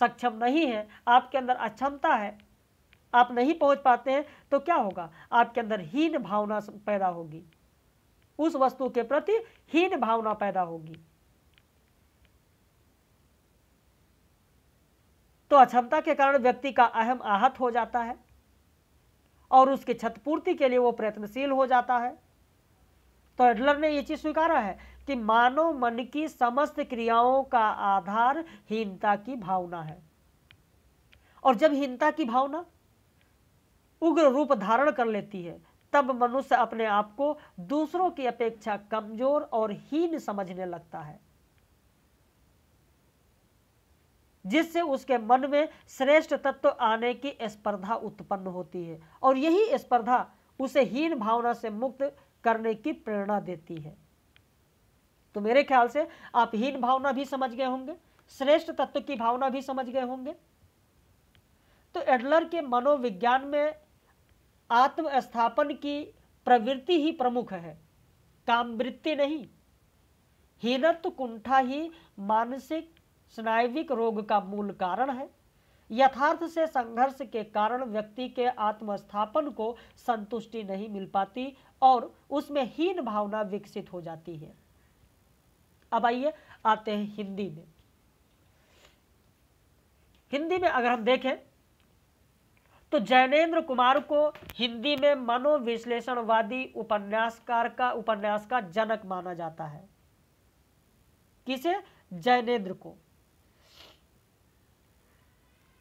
सक्षम नहीं है, आपके अंदर अक्षमता है, आप नहीं पहुँच पाते हैं तो क्या होगा? आपके अंदर हीन भावना पैदा होगी। उस वस्तु के प्रति हीन भावना पैदा होगी। तो अक्षमता के कारण व्यक्ति का अहम आहत हो जाता है और उसके क्षतपूर्ति के लिए वो प्रयत्नशील हो जाता है। तो एडलर ने यह चीज़ स्वीकारा है कि मानव मन की समस्त क्रियाओं का आधार हीनता की भावना है। और जब हीनता की भावना उग्र रूप धारण कर लेती है, तब मनुष्य अपने आप को दूसरों की अपेक्षा कमज़ोर और हीन समझने लगता है। जिससे उसके मन में श्रेष्ठ तत्व आने की स्पर्धा उत्पन्न होती है और यही स्पर्धा उसे हीन भावना से मुक्त करने की प्रेरणा देती है। तो मेरे ख्याल से आप हीन भावना भी समझ गए होंगे, श्रेष्ठ तत्व की भावना भी समझ गए होंगे। तो एडलर के मनोविज्ञान में आत्मस्थापन की प्रवृत्ति ही प्रमुख है कामवृत्ति नहीं। हीनत्व कुंठा ही मानसिक स्नायविक रोग का मूल कारण है। यथार्थ से संघर्ष के कारण व्यक्ति के आत्मस्थापन को संतुष्टि नहीं मिल पाती और उसमें हीन भावना विकसित हो जाती है। अब आइए, आते हैं हिंदी में। हिंदी में अगर हम देखें तो जैनेन्द्र कुमार को हिंदी में मनोविश्लेषणवादी उपन्यासकार का उपन्यास का जनक माना जाता है। किसे? जैनेन्द्र को।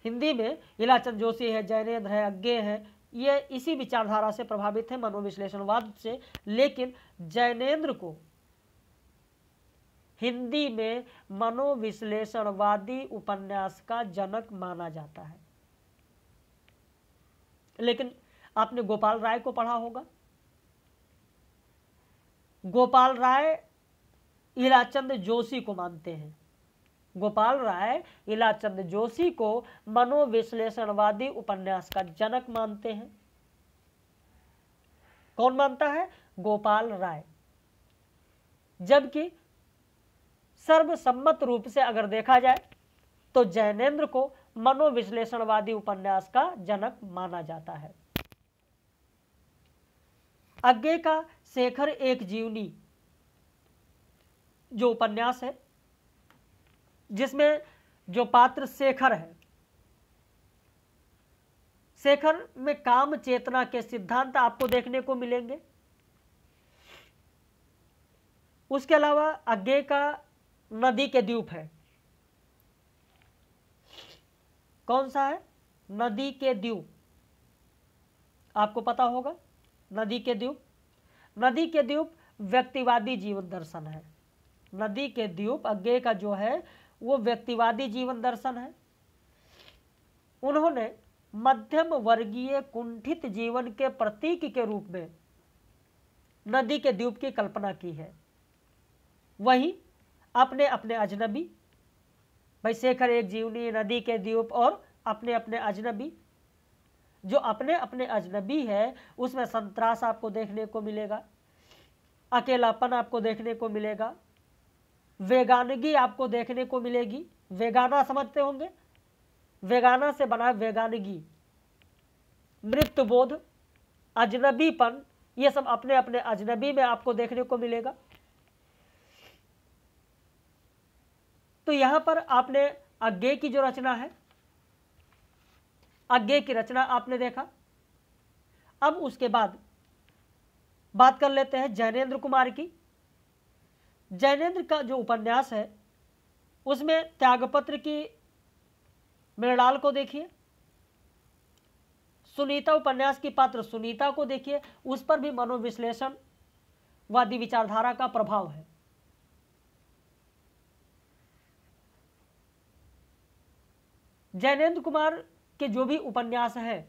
हिंदी में इलाचंद जोशी है जैनेन्द्र है, अज्ञे है, ये इसी विचारधारा से प्रभावित है मनोविश्लेषणवाद से। लेकिन जैनेन्द्र को हिंदी में मनोविश्लेषणवादी उपन्यास का जनक माना जाता है। लेकिन आपने गोपाल राय को पढ़ा होगा। गोपाल राय इलाचंद जोशी को मानते हैं। गोपाल राय, इलाचंद जोशी को मनोविश्लेषणवादी उपन्यास का जनक मानते हैं। कौन मानता है? गोपाल राय। जबकि सर्वसम्मत रूप से अगर देखा जाए तो जैनेन्द्र को मनोविश्लेषणवादी उपन्यास का जनक माना जाता है। अज्ञे का शेखर एक जीवनी, जो उपन्यास है जिसमें जो पात्र शेखर है, शेखर में काम चेतना के सिद्धांत आपको देखने को मिलेंगे। उसके अलावा अज्ञे का नदी के द्वीप है। कौन सा है? नदी के द्वीप। आपको पता होगा, नदी के द्वीप। नदी के द्वीप व्यक्तिवादी जीवन दर्शन है। नदी के द्वीप अज्ञे का जो है वो व्यक्तिवादी जीवन दर्शन है। उन्होंने मध्यम वर्गीय कुंठित जीवन के प्रतीक के रूप में नदी के द्वीप की कल्पना की है। वही अपने अपने अजनबी, भाई शेखर एक जीवनी नदी के द्वीप और अपने अपने अजनबी, जो अपने अपने अजनबी है, उसमें संतरास आपको देखने को मिलेगा, अकेलापन आपको देखने को मिलेगा वेगानगी आपको देखने को मिलेगी। वेगाना समझते होंगे? वेगाना से बना वेगानगी। मृत्युबोध अजनबीपन, ये सब अपने अपने अजनबी में आपको देखने को मिलेगा। तो यहाँ पर आपने अज्ञे की जो रचना है, अज्ञे की रचना आपने देखा। अब उसके बाद बात कर लेते हैं जैनेन्द्र कुमार की। जैनेन्द्र का जो उपन्यास है, उसमें त्यागपत्र की मृणाल को देखिए। सुनीता उपन्यास की पात्र सुनीता को देखिए। उस पर भी मनोविश्लेषण वादी विचारधारा का प्रभाव है। जैनेन्द्र कुमार के जो भी उपन्यास हैं,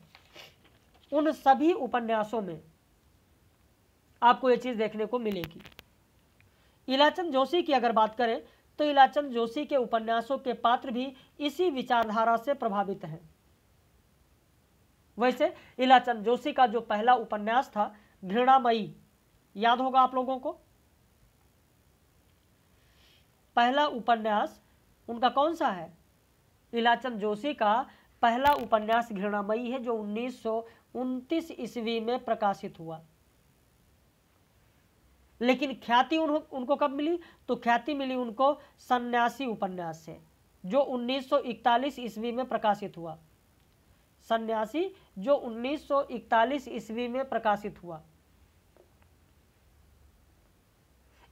उन सभी उपन्यासों में आपको ये चीज़ देखने को मिलेगी। इलाचंद जोशी की अगर बात करें तो इलाचंद जोशी के उपन्यासों के पात्र भी इसी विचारधारा से प्रभावित हैं। वैसे, इलाचंद जोशी का जो पहला उपन्यास था, घृणामयी, याद होगा आप लोगों को? पहला उपन्यास उनका कौन सा है? इलाचंद जोशी का पहला उपन्यास घृणामयी है, जो उन्नीस सौ उनतीस ईस्वी में प्रकाशित हुआ। लेकिन ख्याति उन, उनको कब मिली? तो ख्याति मिली उनको सन्यासी उपन्यास से जो 1941 ईस्वी में प्रकाशित हुआ। सन्यासी जो 1941 ईस्वी में प्रकाशित हुआ।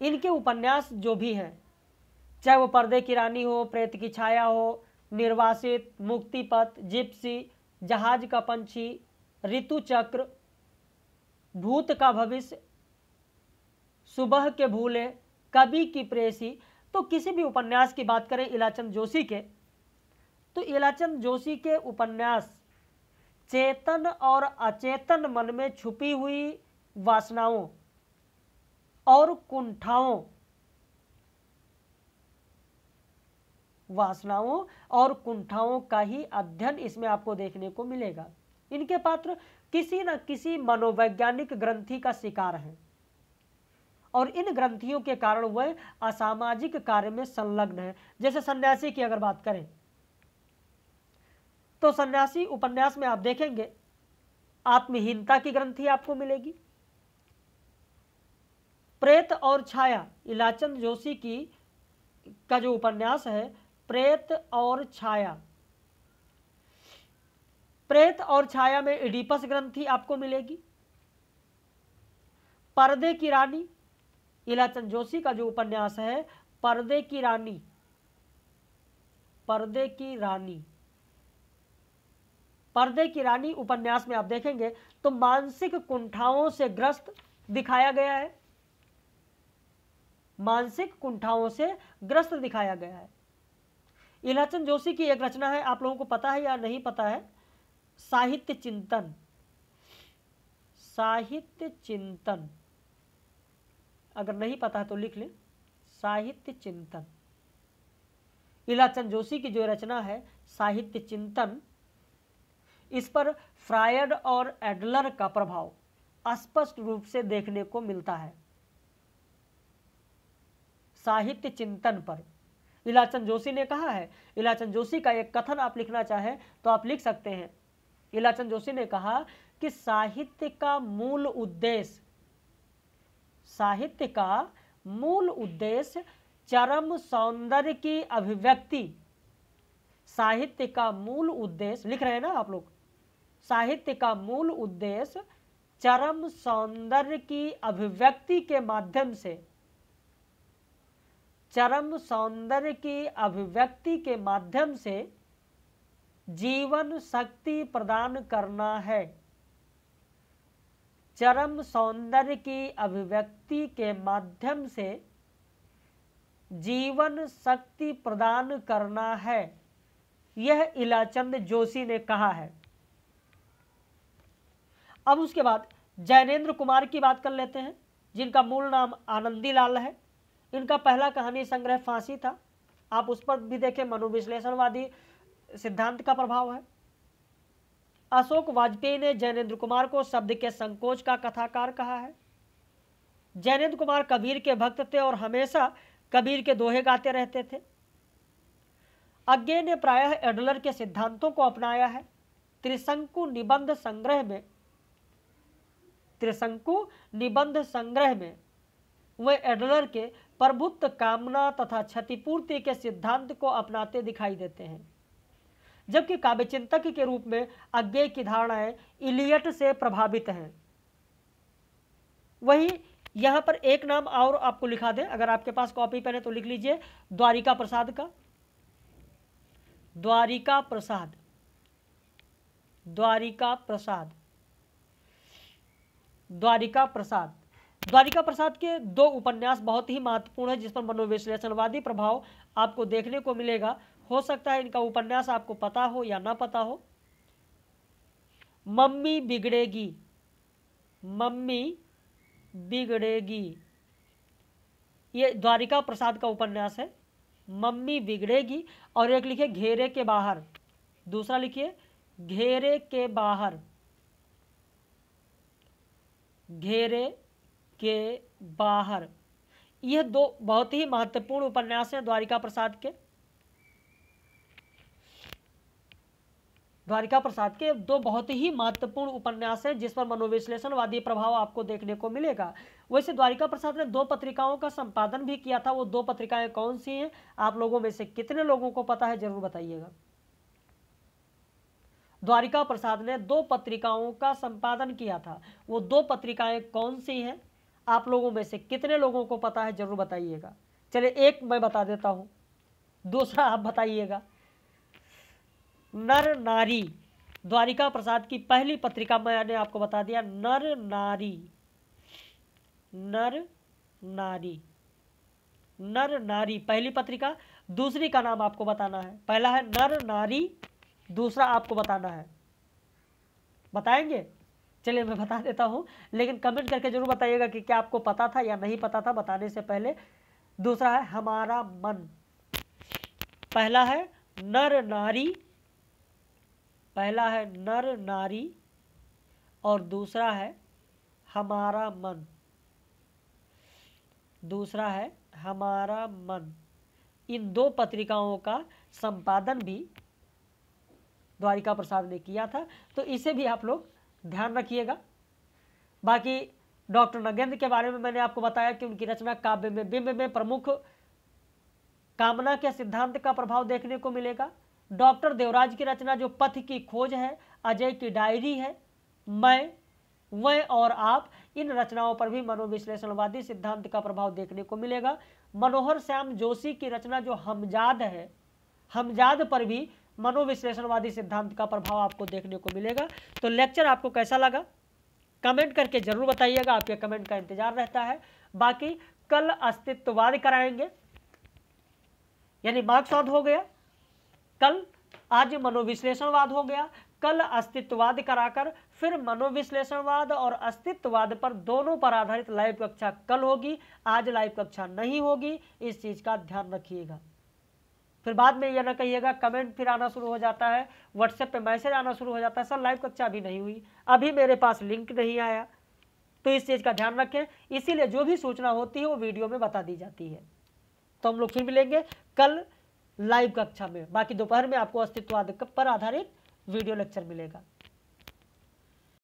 इनके उपन्यास जो भी हैं चाहे वो पर्दे की रानी हो प्रेत की छाया हो निर्वासित मुक्तिपथ जिप्सी जहाज़ का पंछी ऋतु चक्र भूत का भविष्य सुबह के भूले, कवि की प्रेसी तो किसी भी उपन्यास की बात करें इलाचंद जोशी के। तो इलाचंद जोशी के उपन्यास, चेतन और अचेतन मन में छुपी हुई वासनाओं और कुंठाओं, वासनाओं और कुंठाओं का ही अध्ययन इसमें आपको देखने को मिलेगा। इनके पात्र किसी न किसी मनोवैज्ञानिक ग्रंथि का शिकार हैं। और इन ग्रंथियों के कारण वह असामाजिक कार्य में संलग्न है। जैसे सन्यासी की अगर बात करें तो सन्यासी उपन्यास में आप देखेंगे, आत्महीनता की ग्रंथि आपको मिलेगी। प्रेत और छाया इलाचंद जोशी की, का जो उपन्यास है, प्रेत और छाया। प्रेत और छाया में इडिपस ग्रंथि आपको मिलेगी। पर्दे की रानी इलाचंद जोशी का जो उपन्यास है, पर्दे की रानी। पर्दे की रानी। पर्दे की रानी उपन्यास में आप देखेंगे तो मानसिक कुंठाओं से ग्रस्त दिखाया गया है। मानसिक कुंठाओं से ग्रस्त दिखाया गया है। इलाचंद जोशी की एक रचना है, आप लोगों को पता है या नहीं पता है? साहित्य चिंतन। साहित्य चिंतन। अगर नहीं पता है तो लिख लें। साहित्य चिंतन। इलाचंद जोशी की जो रचना है, साहित्य चिंतन, इस पर फ्रायड और एडलर का प्रभाव स्पष्ट रूप से देखने को मिलता है। साहित्य चिंतन पर। इलाचंद जोशी ने कहा है इलाचंद जोशी का एक कथन आप लिखना चाहें तो आप लिख सकते हैं। इलाचंद जोशी ने कहा कि साहित्य का मूल उद्देश्य साहित्य का मूल उद्देश्य चरम सौंदर्य की अभिव्यक्ति। साहित्य का मूल उद्देश्य, लिख रहे हैं ना आप लोग? साहित्य का मूल उद्देश्य चरम सौंदर्य की अभिव्यक्ति के माध्यम से, चरम सौंदर्य की अभिव्यक्ति के माध्यम से जीवन शक्ति प्रदान करना है। चरम सौंदर्य की अभिव्यक्ति के माध्यम से जीवन शक्ति प्रदान करना है। यह इलाचंद जोशी ने कहा है। अब उसके बाद जैनेन्द्र कुमार की बात कर लेते हैं, जिनका मूल नाम आनंदी लाल है। इनका पहला कहानी संग्रह फांसी था। आप उस पर भी देखें, मनोविश्लेषणवादी सिद्धांत का प्रभाव है। अशोक वाजपेयी ने जैनेन्द्र कुमार को शब्द के संकोच का कथाकार कहा है। जैनेन्द्र कुमार कबीर के भक्त थे और हमेशा कबीर के दोहे गाते रहते थे। अज्ञे ने प्रायः एडलर के सिद्धांतों को अपनाया है। त्रिशंकु निबंध संग्रह में, त्रिशंकु निबंध संग्रह में वे एडलर के प्रभुत्व कामना तथा क्षतिपूर्ति के सिद्धांत को अपनाते दिखाई देते हैं। जबकि काव्यचिंतक के रूप में अज्ञे की धारणाएँ इलियट से प्रभावित हैं। वही यहाँ पर एक नाम और आपको लिखा दे। अगर आपके पास कॉपी पेन है तो लिख लीजिए, द्वारिका प्रसाद का। द्वारिका प्रसाद। द्वारिका प्रसाद। द्वारिका प्रसाद। द्वारिका प्रसाद के दो उपन्यास बहुत ही महत्वपूर्ण है, जिस पर मनोविश्लेषणवादी प्रभाव आपको देखने को मिलेगा। हो सकता है इनका उपन्यास आपको पता हो या ना पता हो। मम्मी बिगड़ेगी। मम्मी बिगड़ेगी। ये द्वारिका प्रसाद का उपन्यास है। मम्मी बिगड़ेगी और एक लिखिए, घेरे के बाहर। दूसरा लिखिए, घेरे के बाहर। घेरे के बाहर। यह दो बहुत ही महत्वपूर्ण उपन्यास हैं द्वारिका प्रसाद के। द्वारिका प्रसाद के दो बहुत ही महत्वपूर्ण उपन्यास हैं, जिस पर मनोविश्लेषणवादी प्रभाव आपको देखने को मिलेगा। वैसे द्वारिका प्रसाद ने दो पत्रिकाओं का संपादन भी किया था। वो दो पत्रिकाएँ कौन सी हैं, आप लोगों में से कितने लोगों को पता है, ज़रूर बताइएगा। द्वारिका प्रसाद ने दो पत्रिकाओं का संपादन किया था। वो दो पत्रिकाएँ कौन सी हैं, आप लोगों में से कितने लोगों को पता है, ज़रूर बताइएगा। चलिए, एक मैं बता देता हूँ। दूसरा आप बताइएगा। नर नारी। द्वारिका प्रसाद की पहली पत्रिका मैंने आपको बता दिया, नर नारी। नर नारी। नर नारी, पहली पत्रिका। दूसरी का नाम आपको बताना है। पहला है नर नारी, दूसरा आपको बताना है। बताएँगे? चलिए मैं बता देता हूँ, लेकिन कमेंट करके ज़रूर बताइएगा कि क्या आपको पता था या नहीं पता था बताने से पहले। दूसरा है हमारा मन। पहला है नर नारी पहला है नर नारी और दूसरा है हमारा मन। दूसरा है हमारा मन। इन दो पत्रिकाओं का संपादन भी द्वारिका प्रसाद ने किया था तो इसे भी आप लोग ध्यान रखिएगा। बाकी डॉक्टर नगेंद्र के बारे में मैंने आपको बताया कि उनकी रचना काव्य में, बिंब में प्रमुख कामना के सिद्धांत का प्रभाव देखने को मिलेगा। डॉक्टर देवराज की रचना जो पथ की खोज है, अजय की डायरी है, मैं, वह और आप, इन रचनाओं पर भी मनोविश्लेषणवादी सिद्धांत का प्रभाव देखने को मिलेगा। मनोहर श्याम जोशी की रचना जो हमजाद है, हमजाद पर भी मनोविश्लेषणवादी सिद्धांत का प्रभाव आपको देखने को मिलेगा। तो लेक्चर आपको कैसा लगा? कमेंट करके ज़रूर बताइएगा, आपके कमेंट का इंतज़ार रहता है। बाकी कल अस्तित्ववाद कराएँगे, यानी मार्क्सवाद हो गया। कल आज मनोविश्लेषणवाद हो गया। कल अस्तित्ववाद कराकर फिर मनोविश्लेषणवाद और अस्तित्ववाद पर दोनों पर आधारित लाइव कक्षा कल होगी, आज लाइव कक्षा नहीं होगी, इस चीज़ का ध्यान रखिएगा। फिर बाद में यह ना कहिएगा, कमेंट फिर आना शुरू हो जाता है व्हाट्सएप पे मैसेज आना शुरू हो जाता है, सर, लाइव कक्षा अभी नहीं हुई, अभी मेरे पास लिंक नहीं आया। तो इस चीज़ का ध्यान रखें, इसीलिए जो भी सूचना होती है वो वीडियो में बता दी जाती है। तो हम लोग फिर मिलेंगे कल लाइव कक्षा में। बाकी दोपहर में आपको अस्तित्ववाद पर आधारित वीडियो लेक्चर मिलेगा।